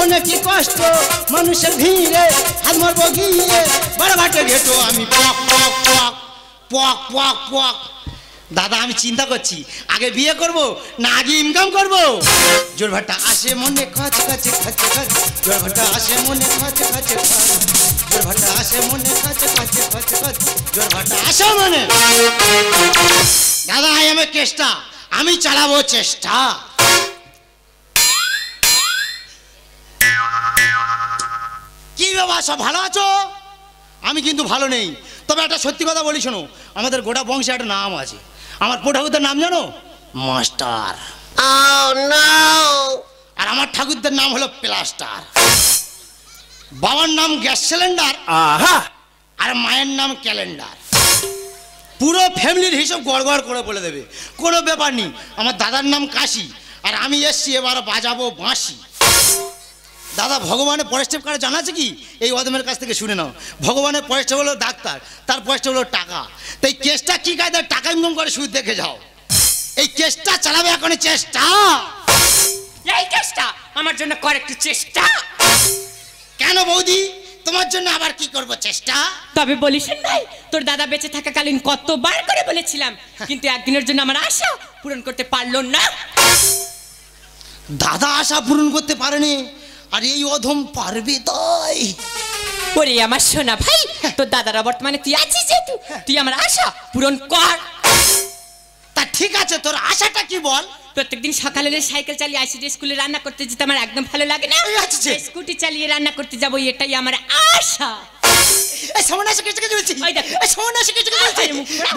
মনে কি কষ্ট? মানুষের ভিড়ে হাত মারবো গিয়ে বড় ঘাটে আমি। পক পক পক পক পক পক। দাদা, আমি চিন্তা করছি, আগে বিয়ে করব না আগে ইনকাম করব? জোর ভাটা আসে মনে খচ, খচে খচে, খচ। জোর ভাটা আসে মনে খচে খচে, খচ। জোর ভাটা আসে মনে খচে খচে খচে, খচ। জোর ভাটা আসে মনে। দাদা আমি চেষ্টা আমি চালাবো চেষ্টা। কি বাবা সব ভালো আছো? আমি কিন্তু ভালো নেই। তবে একটা সত্যি কথা বলি শোনো আমাদের গোটা বংশে একটা নাম আছে। আমার ঠাকুরদের নাম জানো? মাস্টার। আর আমার ঠাকুরদের নাম হলো প্লাস্টার। বাবার নাম গ্যাস সিলিন্ডার আহা! আর মায়ের নাম ক্যালেন্ডার। পুরো ফ্যামিলির হিসাব গড়গড় করে বলে দেবে। কোনো ব্যাপার নেই আমার দাদার নাম কাশি আর আমি এসছি এবার বাজাবো বাঁশি। দাদা ভগবানের পরের স্টেপ কারে জানা আছে কি? এই অদমের কাছ থেকে শুনে নাও। ভগবানের পরের স্টেপ হলো ডাক্তার তার পরের স্টেপ হলো টাকা। তাই কেসটা কি কায়দায় টাকা ইনকাম করে শুধু দেখে যাও। এই কেসটা চালাবে এখন চেষ্টা। এই কেসটা আমার জন্য কর একটু চেষ্টা। কেন বৌদি? তোমার জন্য আবার কি করব চেষ্টা? তবে বলিস ভাই তোর দাদা বেঁচে থাকাকালীন কতবার করে বলেছিলাম। কিন্তু একদিনের জন্য আমার আশা পূরণ করতে পারল না। দাদা আশা পূরণ করতে পারেনি। আর এই অধম পারবে তাই। ওরে আমার সোনা ভাই তোর দাদারা বর্তমানে তুই আছিস যেহেতু তুই আমার আশা পূরণ কর। তা ঠিক আছে তোর আশাটা কি বল? প্রত্যেকদিন সকালে সাইকেল চালিয়ে আইসি স্কুলে রান্না করতে যেতে আমার একদম ভালো লাগে না। এই আছে স্কুটি চালিয়ে রান্না করতে যাব এটাই আমার আশা।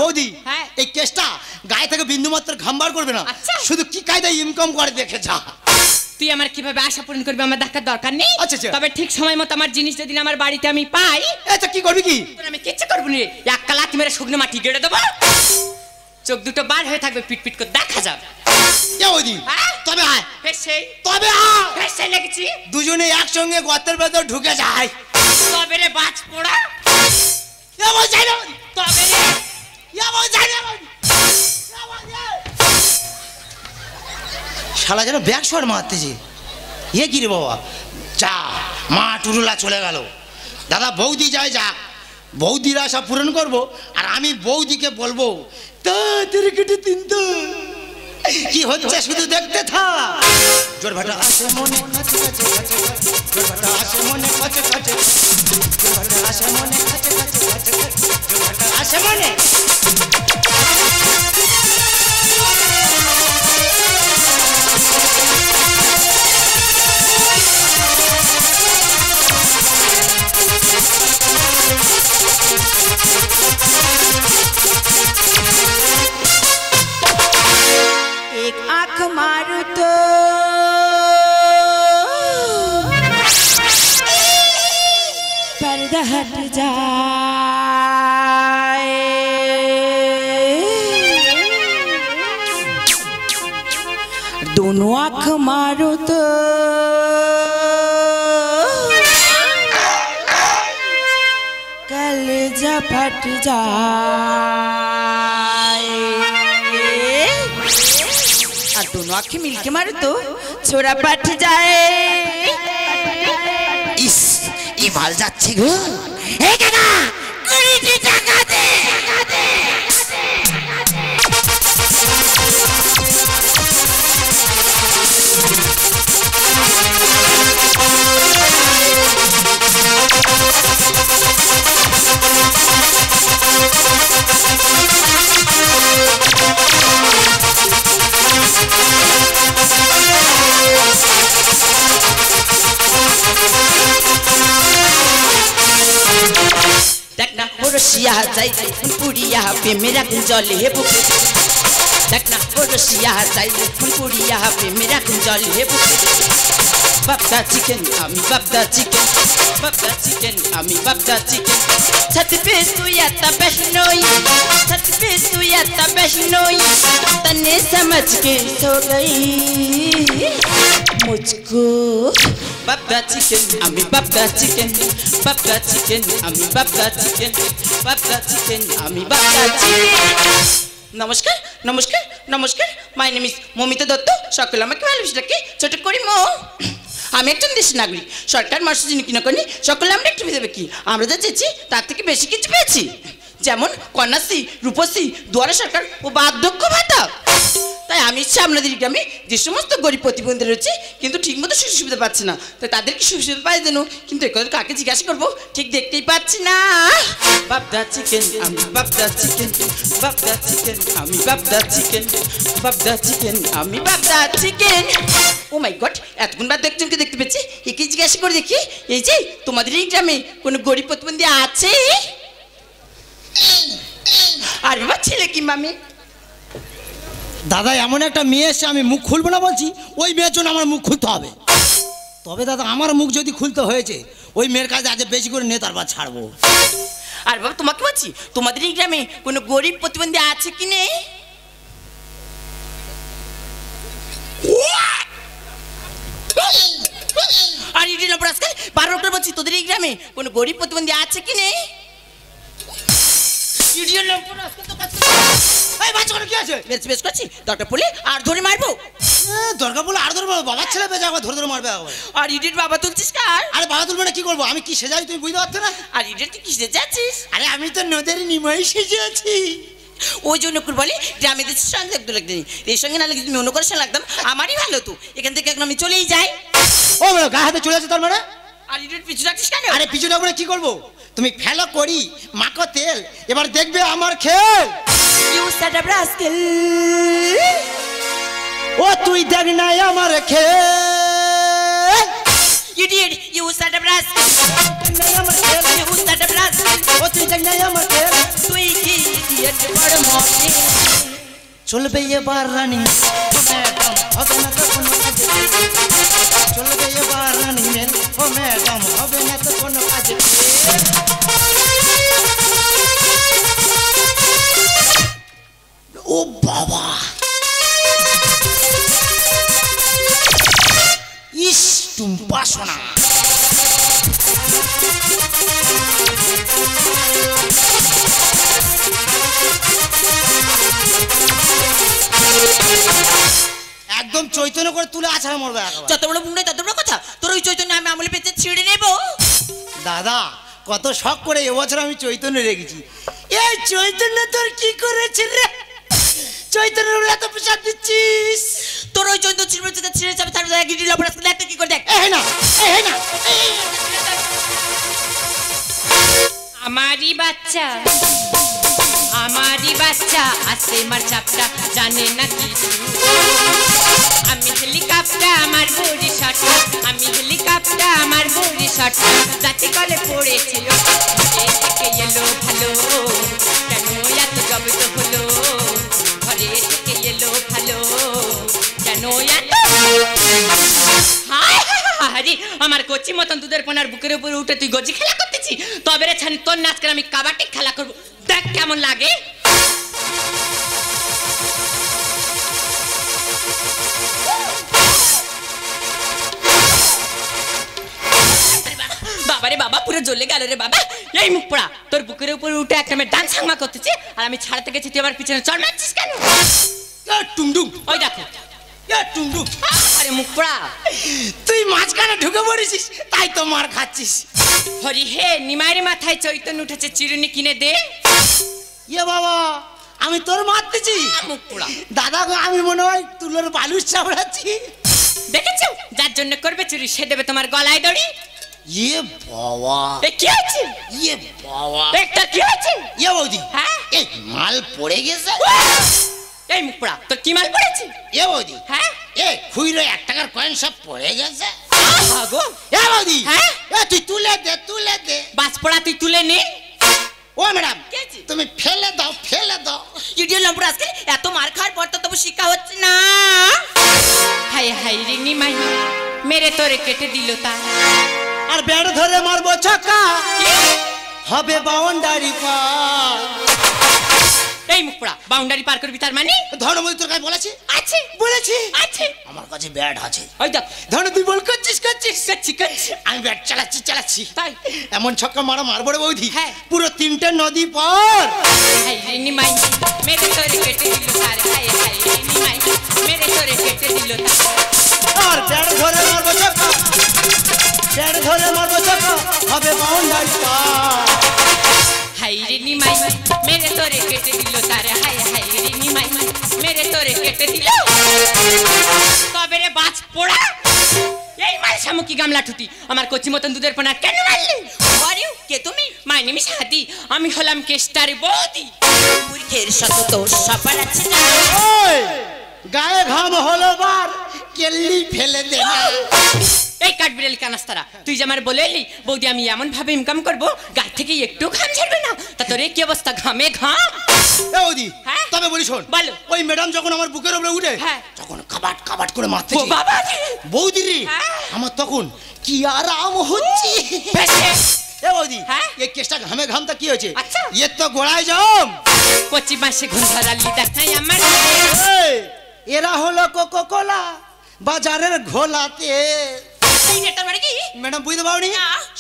বৌদি হ্যাঁ। এই কেসটা গায়ে থেকে বিন্দু মাত্র ঘাম বার করবে না। আচ্ছা। শুধু কি কায়দায় ইনকাম করে দেখে যা। তুই আমার কীভাবে আশা পূরণ করবি আমার দেখার দরকার নেই? আচ্ছা, আচ্ছা। তবে ঠিক সময় মতো আমার জিনিস যদি আমার বাড়িতে আমি পাই এটা কি করবি কি? তোর আমি কিচ্ছু করব না। এক কালাকি মেরে শুকনো মাটি গেড়ে দেবো। চোখ দুটো বার হয়ে থাকবে পিট পিট করে দেখা যাবে। হ্যাঁ? তবে আয়। বেশ সেই। তবে আয়। বেশ সেই লেগেছি। দুজনে একসঙ্গে গর্তের ভেতর ঢুকে যায়। তবে রে বাজ পোড়া। এ যাই না বৌদি। তবে রে। এ যাই না বৌদি। এ বৌদি। শালা যেন ব্যাগ শট মারতেছে। এ কি রে বাবা? যা, মা টুরুলা চলে গেল। দাদা বৌদি যায় যাক। বৌদির আশা পূরণ করব, আর আমি বৌদিকে বলব তাড়াতাড়ি কি হচ্ছে শুধু দেখতে থা জোর ভাটা। আসে মনে কাছে কাছে কাছে। জোর ভাটা আসে মনে, কাছে কাছে। জোর ভাটা আসে মনে কাছে কাছে কাছে। জোর ভাটা আসে মনে। हट जाए। दोनों आँख मारो तो। कल जा फट जाए। और दोनों आँखें मिलके मारो तो छोरा फट जाए। इस इमाल जाच्छे गो। গো এই কাকা जाई पुड़िया पे मेरा जल हे बुके। देखना पड़ोसिया जाई पुड़िया पे मेरा जल हे बुके। बाबदा चिकन, आमी बाबदा चिकन। बाबदा चिकन, आमी बाबदा चिकन। छत पे सुया तब बहनोई छत पे सुया तब बहनोई तने समझ के सो गई। मुझको bap that chicken, I mean bap that chicken, bap that chicken, I mean bap that chicken, bap that chicken, I mean bap that chicken. নমস্কার নমস্কার নমস্কার my name is Momita Dutta সকলে আমাকে ভালোবেসে ডাকে ছোট করি মো। আমি একজন দেশের নাগরিক। সরকার মানুষের জন্য কিনা করি সকলে আমরা একটু দেবে কি আমরা যা চেয়েছি তার থেকে বেশি কিছু পেয়েছি। যেমন কন্যাশ্রী রূপশ্রী দুয়ারে সরকার ও বার্ধক্য ভাতা। আমি ইচ্ছা আপনাদের গ্রামে যে সমস্ত গরিব প্রতিবন্ধী রয়েছে কিন্তু ঠিকমতো সুযোগ সুবিধা পাচ্ছে না। তাই তাদেরকে সুযোগ সুবিধা পাই যেন কিন্তু একথা কাকে জিজ্ঞাসা করব ঠিক দেখতেই পাচ্ছি না। বাপদা চিকেন আমি বাপদা চিকেন বাপদা চিকেন আমি বাপদা চিকেন বাপদা চিকেন আমি বাপদা চিকেন। ও মাই গড এতক্ষণ বাদ একজনকে দেখতে পেয়েছি? একে জিজ্ঞাসা করে দেখি এই যে তোমাদের এই গ্রামে কোনো গরিব প্রতিবন্ধী আছে? আর বাবা ছেলে কি মামি? দাদা এমন একটা মেয়ে এসে আমি মুখ খুলবো না বলছি ওই মেয়ের জন্য আমার মুখ খুলতে হবে। তবে দাদা আমার মুখ যদি খুলতে হয়েছে ওই মেয়ের কাছে আজ বেশি করে নিয়ে তারপর ছাড়বো। আর বাবা তোমাকে বলছি তোমাদের এই গ্রামে কোনো গরিব প্রতিবন্ধী আছে কি নেই? আর ইডি নম্বর আজকে বারো করে বলছি তোদের এই গ্রামে কোনো গরিব প্রতিবন্ধী আছে কি নেই? ইডি নম্বর আজকে তো আছে? বেশ বেশ করছি। দরকার পড়লে আর ধরে মারবো। দরকার বলে আর বাবার ছেলে বেজে একবার ধরে ধরে মারবে একবার আর বাবা তুলছিস কার? আরে বাবা তুলবে না কি করব? আমি কি সেজাই তুমি বুঝতে পারছ না? আর তুই আরে আমি তো নদের নিমাই সেজে ওই জন্য করে বলে যে আমি সঙ্গে লাগতো লাগতে এর সঙ্গে না লাগলে তুমি অন্য কারোর সঙ্গে লাগতাম আমারই ভালো তো এখান থেকে এখন আমি চলেই যাই। ও মেয়ে গায়ে হাতে চলে আছে তার মানে? আর পিছু রাখছিস কেন? আরে পিছনে আমরা কি করব? তুমি ফেলো করি মাখো তেল এবার দেখবে আমার খেল। ইউ সেট আপ রাস্কেল ও তুই দেখ নাই আমার খেল idiot you set up rascal you set up rascal ও তুই দেখ নাই আমার খেল তুই কি ইডিয়েট বড় মতে চলবে এবার রানিং ম্যাডাম হবে না তো কোনো কাজে চলবে এবার রানিং মেল ও ম্যাডাম হবে না তো কোনো কাজে ও বাবা। ইস টুম্পা সোনা। একদম চৈতন্য করে তুলে আছাড়া মরবে যত বড় মুন্ডে তত বড় কথা। তোর ওই চৈতন্য আমি আমলে পেতে ছিঁড়ে নেব। দাদা কত শখ করে এবছর আমি চৈতন্য রেখেছি। এই চৈতন্য তোর কি করেছে রে? চৈতন্য এত প্রসাদ দিচ্ছিস? তোর ওই চৈতন্য ছিঁড়ে ছিঁড়ে যাবে তার ইডি লবণ রাস্কেল একটা কি করে দেখ। এই না এই না। আমারই বাচ্চা আমারই বাচ্চা আসে মার চাপটা জানে না আমি হেলিকপ্টার আমার বড়ি শটটা আমি হেলিকপ্টার আমার বড়ি শটটা যাতে করে পড়েছিল এলো ভালো। কেন এত জব্দ হলো এলো ভালো। কেন আমার কচি মতন দুধের পোনার বুকের উপরে উঠে তুই গজি খেলা করতেছি? তবে রে ছানি, তোর নাচ আমি কাবাডি খেলা করব। দেখ কেমন লাগে। বাবারে বাবা পুরো জ্বলে গেল রে বাবা। এই মুখ পোড়া, তোর বুকের উপরে উঠে একটা মেয়ে ডান্স হাঙ্গা করতেছি, আর আমি ছাড়াতে গেছি তুই আমার পিছনে চড় মারছিস কেন? টুংডুং। ওই দেখো। টুংডুং। আরে মুখ পোড়া তুই মাঝখানে ঢুকে পড়েছিস তাই তো মার খাচ্ছিস। হরি হে নিমাইরে মাথায় চৈতন্য উঠেছে চিরুনি কিনে দে। ইয়ে বাবা আমি তোর মারতেছি। মুখ পোড়া দাদা আমি মনে হয় তুলোর বালুর চাপড়াচ্ছি দেখেছ? যার জন্য করবে চুরি সে দেবে তোমার গলায় দড়ি। ইয়ে বাবা। এ কি হয়েছে? ইয়ে বাবা। একটা কি হয়েছে? ইয়ে বৌদি হ্যাঁ? মাল পড়ে গেছে। এই মুখ পোড়া তোর কি মাল পড়েছে? এ বৌদি হ্যাঁ? এ খুইরো এক টাকার কয়েন সব পড়ে গেছে। আগো এ বৌদি হ্যাঁ? এ তুই তুলে দে তুলে দে। বাস পড়া তুই তুলে নে। ও ম্যাডাম তুমি ফেলে দাও ফেলে দাও। ইডিও লম্বর আজকে এত মার খাওয়ার পর তো তবু শিক্ষা হচ্ছে না। হাই হাই রে নিমাই মেরে তোরে কেটে দিল তা আর ব্যাট ধরে মারবো ছক্কা। হবে বাউন্ডারি পা এই মুখ পোড়া বাউন্ডারি পার করবি তার মানে? ধর্ম বৌদি তোর কাছে বলেছি? আছে। বলেছি? আছে। আমার কাছে ব্যাট আছে। ওই দেখ ধর্ম তুই বল করছিস করছিস কাচ্ছি কাচ্ছি আমি ব্যাট চালাচ্ছি চালাচ্ছি। তাই? এমন ছক্কা মারা মারবো রে বৌদি। হ্যাঁ। পুরো তিনটে নদী পার। নিমাই মেরে তোরে কেটে দিল তার। হাই হাই নিমাই মেরে তোরে কেটে দিল তার। আর ব্যাট ধরে মারবো ছক্কা। ব্যাট ধরে মারবো ছক্কা। হবে বাউন্ডারি পার। হাই রে নিমাই মেরে তোরে কেটে দিল তার হাই হাই রে নিমাই মেরে তোরে কেটে দিল কবে রে বাজ পোড়া এই মাল শামুকি গামলা ঠুটি আমার কচি মতন দুধের পোনা কেন মারলি আরে কে তুমি মাই নেমি সাদি আমি হলাম কেস্টার বৌদি মূর্খের শত তো সবার আছে না গায়ে ঘাম হলো বার কেল্লি ফেলে দে এই কাঠ কাঠবিড়ালি কানাস্তারা তুই যে আমার বলে এলি বৌদি আমি এমন ভাবে ইনকাম করব গা থেকে একটু ঘাম ঝরবে না তা তোর কি অবস্থা ঘামে ঘাম এ বৌদি হ্যাঁ? তবে বলি শোন বলো। ওই ম্যাডাম যখন আমার বুকের উপরে উঠে হ্যাঁ। তখন কাবাট কাবাট করে মারতে বাবা বৌদি রে হ্যাঁ। আমার তখন কি আরাম হচ্ছে এ বৌদি? এই কেসটা ঘামে ঘামটা কি হয়েছে আচ্ছা। এর তো গোড়ায় জম কচি মাসে ঘুম ধরালি দেখাই আমার এরা হলো কোকো কোলা বাজারের ঘোলাতে এই নেটার কি? ম্যাডাম বুঝতে পারোনি।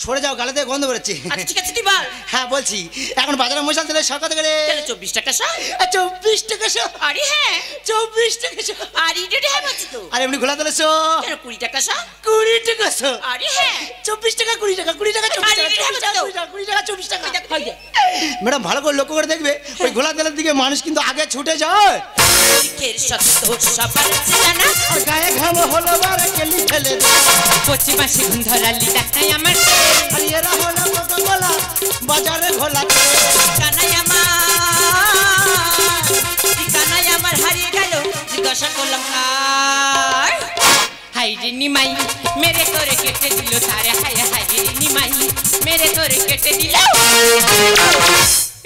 সরে যাও গালে দিয়ে গন্ধ বেরোচ্ছে। আচ্ছা ঠিক আছে বল। হ্যাঁ বলছি এখন বাজারে মশাল তেলে সকালে গেলে চব্বিশ টাকা সব চব্বিশ টাকা শো আরে হ্যাঁ। চব্বিশ টাকা শো আর হ্যাঁ বলছি তো। আর এমনি কেন কুড়ি টাকা সব কুড়ি টাকা আরে হ্যাঁ। চব্বিশ টাকা কুড়ি টাকা কুড়ি টাকা চব্বিশ টাকা কুড়ি টাকা চব্বিশ টাকা ম্যাডাম ভালো করে লক্ষ্য করে দেখবে ওই ঘোলা তেলের দিকে মানুষ কিন্তু আগে ছুটে যায়। মূর্খের শত তো সবার আছে গায়ে ঘাম হলো বার কেলি ফেলে কচি মাসে ধরালি দেখাই আমার। আর এরা হলো কোকো কোলা বাজারে ঘোলাতে কানাই আমার কানাই আমার হারিয়ে গেল জিজ্ঞাসা করলাম কার হাই রে নিমাই মেরে তোরে কেটে দিল তারে হাই হাই রে নিমাই মেরে তোরে কেটে দিল।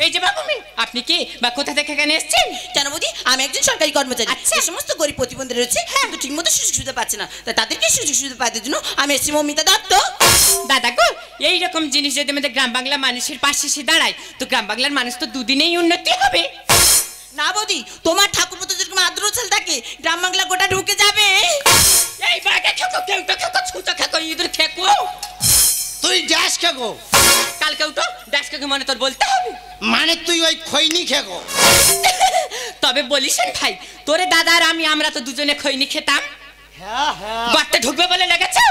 এই যে বাবু আপনি কি বা কোথা থেকে এখানে এসেছেন? কেন বৌদি আমি একজন সরকারি কর্মচারী। আচ্ছা। যে সমস্ত গরিব প্রতিবন্ধী রয়েছে কিন্তু ঠিক মতো সুযোগ সুবিধা পাচ্ছে না। তাই তাদেরকে সুযোগ সুবিধা পাওয়ার জন্য আমি এসেছি মমিতা দত্ত। দাদা গো এই রকম জিনিস যদি আমাদের গ্রাম বাংলা মানুষের পাশে এসে দাঁড়ায় তো গ্রাম বাংলার মানুষ তো দুদিনেই উন্নতি হবে। না বৌদি তোমার ঠাকুর মতো যেরকম আদ্র ছেলে থাকে গ্রাম বাংলা গোটা ঢুকে যাবে। এই বাগে খেকো কেউ তো খেকো ছুতো খেকো ইঁদুর খেকো তুই ড্যাশ খেকো কালকে তো ড্যাশ খেকো মানে তোর বলতে হবে। মানে তুই ওই খৈনি খেকো তবে বলিস ভাই তোরে দাদা আর আমি আমরা তো দুজনে খৈনি খেতাম। হ্যাঁ হ্যাঁ। ঢুকবে বলে লেগেছে?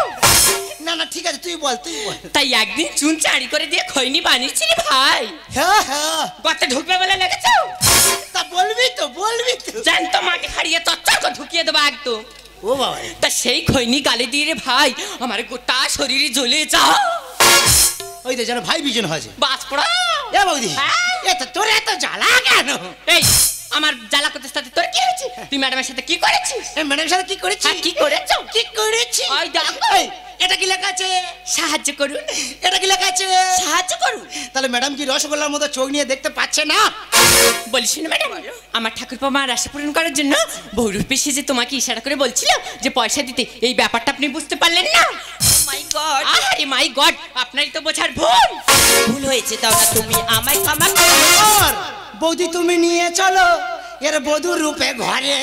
না না ঠিক আছে তুই বল তুই বল। তাই একদিন চুন চাড়ি করে দিয়ে খৈনি বানিয়েছিলি ভাই। হ্যাঁ হ্যাঁ। ঢুকবে বলে লেগেছে? তা বলবি তো বলবি তো। জান তো মাকে হারিয়ে তত্তর করে ঢুকিয়ে দেবো একদম। ও বাবা তা সেই খৈনি গালে দিয়ে রে ভাই আমার গোটা শরীরে জ্বলে যা। ওই তো যেন ভাই বিজন হয়েছে। বাস পড়া। এ বৌদি হ্যাঁ? এত তোর এত জ্বালা কেন? এই আমার জ্বালা করতে সাথে তোর কি হয়েছে? তুই ম্যাডামের সাথে কি করেছিস? এ ম্যাডাম সাথে কি করেছি? হ্যাঁ, কি করেছ? কি করেছি? ওই দেখো। এটা কি লেখা আছে? সাহায্য করুন। এটা কি লেখা আছে? সাহায্য করুন। তাহলে ম্যাডাম কি রসগোল্লার মতো চোখ নিয়ে দেখতে পাচ্ছে না? বলিস না ম্যাডাম আমার ঠাকুরপা মার আশা পূরণ করার জন্য বহুরূপ পেশে যে তোমাকে ইশারা করে বলছিল যে পয়সা দিতে এই ব্যাপারটা আপনি বুঝতে পারলেন না। মাই গড আরে মাই গড আপনারই তো বোঝার ভুল। ভুল হয়েছে তাও তুমি আমায় ক্ষমা করো। বৌদি তুমি নিয়ে চলো এর বধুর রূপে ঘরে।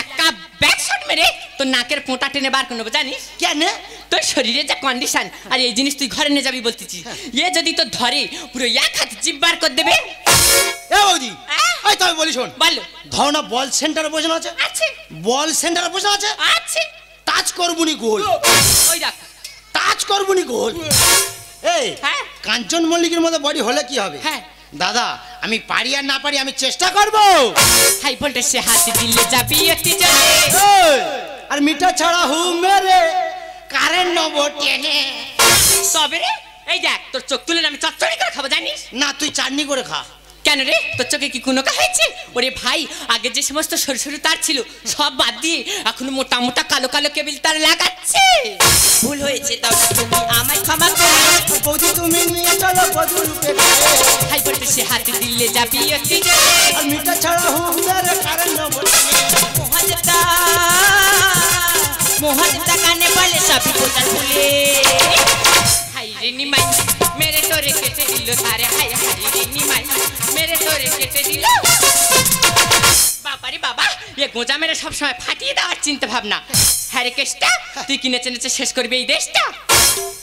একটা ব্যাক শট মেরে তোর নাকের পোঁটা টেনে বার করে নেব জানিস? কেন? তোর শরীরে যা কন্ডিশন আর এই জিনিস তুই ঘরে নিয়ে যাবি বলতেছিস এ যদি তোর ধরে পুরো এক হাত জিভ বার করে দেবে। এ বৌদি! ওই তবে বলি শোন। বলো। ধর না বল সেন্টারে বোঝানো আছে। আছে। বল সেন্টারে বোঝানো আছে। আছে। টাচ করবুনি গোল। ওই দেখ। টাচ করবুনি গোল। এই হ্যাঁ। কাঞ্চন মল্লিকের মতো বডি হলে কি হবে? হ্যাঁ। দাদা আমি পারি আর না পারি আমি চেষ্টা করব। হাই ভোল্টেজ সে হাত দিলে যাবি অতি জলে। আর মিঠা ছাড়া হু মেরে। কারেন্ট নব টেনে। সবে রে এই দেখ তোর চোখ তুলে আমি চচ্চড়ি করে খাব জানিস? না তুই চাটনি করে খা। কেন রে? তোর চোখে কি কুনোকা হয়েছে? ওরে ভাই আগে যে সমস্ত সরু সরু তার ছিল সব বাদ দিয়ে এখন মোটা মোটা কালো কালো কেবিল তার লাগাচ্ছে। ভুল হয়েছে তাও তুমি আমায় ক্ষমা করো বৌদি তুমি নিয়ে চলো ঘরে। হাই ভোল্টেজ সে হাতে দিলে যাবি অতি মিঠা ছাড়া হু মেরে কারেন্ট নেব টেনে। মহাদেবতা মহাদেবতা কানে বলে সবই বোঝার ভুলে হাই রে নিমাই। তোরে কেটে দিল তারে হাই হাই রে নিমাই মেরে তোরে কেটে দিল বাবারে বাবা এ গোঁজা মেরে সবসময় ফাটিয়ে দেওয়ার চিন্তা ভাবনা হ্যাঁ রে কেষ্টা তুই কি নেচে নেচে শেষ করবি এই দেশটা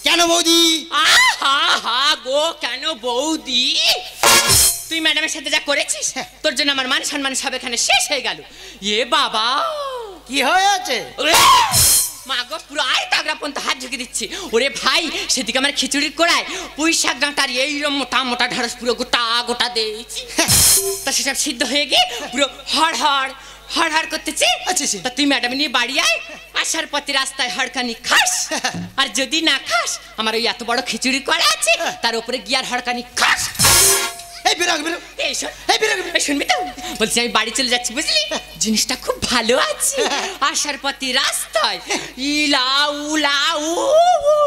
কেন বৌদি আহা হা গো কেন বৌদি তুই ম্যাডামের সাথে যা করেছিস তোর জন্য আমার মান সম্মান সব এখানে শেষ হয়ে গেল এ বাবা কি হয়েছে! মা গো পুরো আয় তাগড়া পর্যন্ত হাত ঢুকে দিচ্ছি। ওরে ভাই সেদিকে আমার খিচুড়ির কোড়ায় পুঁই শাক ডাঁটার এইরকম মোটা মোটা ঢাড়স পুরো গোটা গোটা দিয়েছি। তা সেসব সিদ্ধ হয়ে গিয়ে পুরো হড় হড় হড় হড় করতেছি। আচ্ছা, আচ্ছা। তা তুই ম্যাডাম নিয়ে বাড়ি আয় আসার পথে রাস্তায় হড়কানি খাস। আর যদি না খাস আমার ওই এত বড় খিচুড়ি করা আছে তার উপরে গিয়ার হড়কানি খাস। এই বেরো বেরো। এই শোন এই বেরো এই শুনবি তো? বলছি আমি বাড়ি চলে যাচ্ছি বুঝলি? জিনিসটা খুব ভালো আছে। আসার পথে রাস্তায়। ইলা উলা উ উ।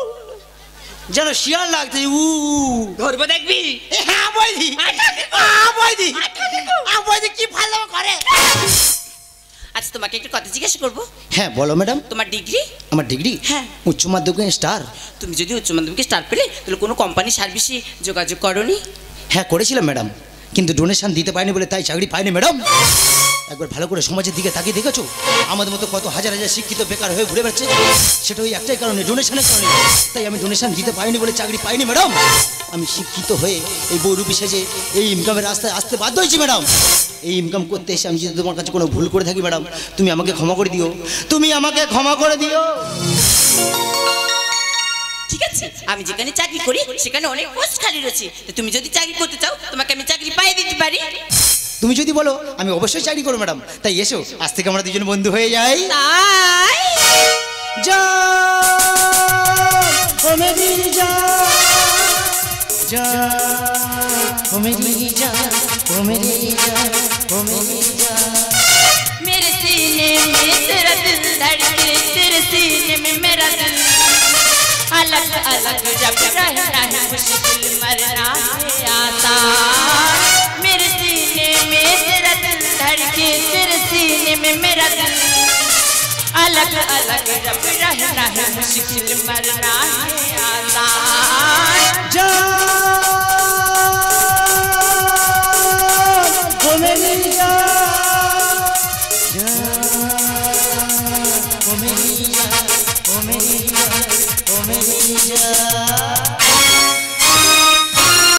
যেন শিয়াল লাগছে উ ধরবো দেখবি? হ্যাঁ দেবো। হ্যাঁ দেবো। হ্যাঁ বৌদি কি ভালো করে। আচ্ছা তোমাকে একটু কথা জিজ্ঞেস করব? হ্যাঁ বলো ম্যাডাম। তোমার ডিগ্রি? আমার ডিগ্রি? হ্যাঁ। উচ্চ মাধ্যমিক স্টার। তুমি যদি উচ্চ মাধ্যমিকে স্টার পেলে তাহলে কোনো কোম্পানি সার্ভিসে যোগাযোগ করনি? হ্যাঁ করেছিলাম ম্যাডাম। কিন্তু ডোনেশন দিতে পারিনি বলে তাই চাকরি পাইনি ম্যাডাম। একবার ভালো করে সমাজের দিকে তাকিয়ে দেখেছ? আমাদের মতো কত হাজার হাজার শিক্ষিত বেকার হয়ে ঘুরে বেড়াচ্ছে। সেটা ওই একটাই কারণে ডোনেশনের কারণে। তাই আমি ডোনেশন দিতে পারিনি বলে চাকরি পাইনি ম্যাডাম। আমি শিক্ষিত হয়ে এই বৌরূপী সেজে এই ইনকামের রাস্তায় আসতে বাধ্য হয়েছি ম্যাডাম। এই ইনকাম করতে এসে আমি যদি তোমার কাছে কোনো ভুল করে থাকি ম্যাডাম, তুমি আমাকে ক্ষমা করে দিও। তুমি আমাকে ক্ষমা করে দিও। ঠিক আছে? আমি যেখানে চাকরি করি সেখানে অনেক পোস্ট খালি রয়েছে। তো তুমি যদি চাকরি করতে চাও তোমাকে আমি চাকরি পাইয়ে দিতে পারি। তুমি যদি বলো আমি অবশ্যই চাকরি করব ম্যাডাম। তাই এসো আজ থেকে আমরা দুজন বন্ধু হয়ে যাই। তাই? जा ओ अलग अलग जब रहना मुश्किल मरना आता। मेरे सीने में तेरा धड़के, तेरे सीने में मेरा दिल अलग अलग जब रहना मुश्किल मरना आता। जा। जा।